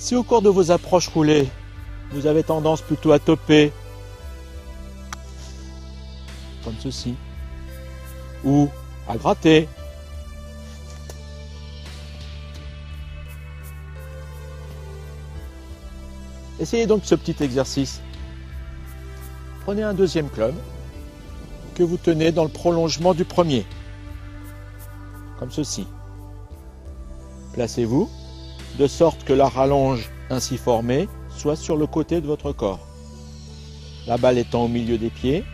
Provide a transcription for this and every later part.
Si au cours de vos approches roulées, vous avez tendance plutôt à toper, comme ceci, ou à gratter, Essayez donc ce petit exercice. Prenez un deuxième club que vous tenez dans le prolongement du premier, comme ceci. Placez-vous de sorte que la rallonge ainsi formée soit sur le côté de votre corps. La balle étant au milieu des pieds,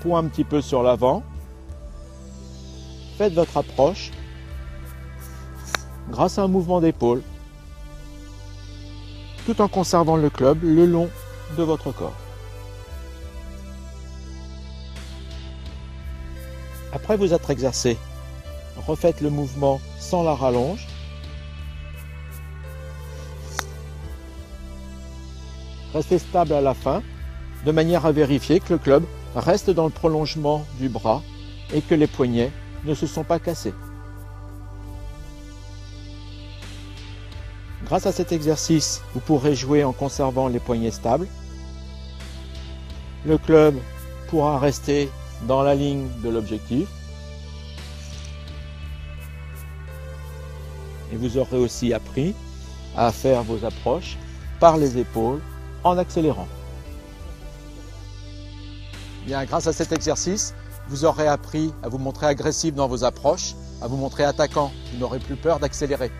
point un petit peu sur l'avant. Faites votre approche grâce à un mouvement d'épaule tout en conservant le club le long de votre corps. Après vous être exercé, refaites le mouvement sans la rallonge. Restez stable à la fin, de manière à vérifier que le club reste dans le prolongement du bras et que les poignets ne se sont pas cassés. Grâce à cet exercice, vous pourrez jouer en conservant les poignets stables. Le club pourra rester dans la ligne de l'objectif. Et vous aurez aussi appris à faire vos approches par les épaules en accélérant. Grâce à cet exercice, vous aurez appris à vous montrer agressif dans vos approches, à vous montrer attaquant. Vous n'aurez plus peur d'accélérer.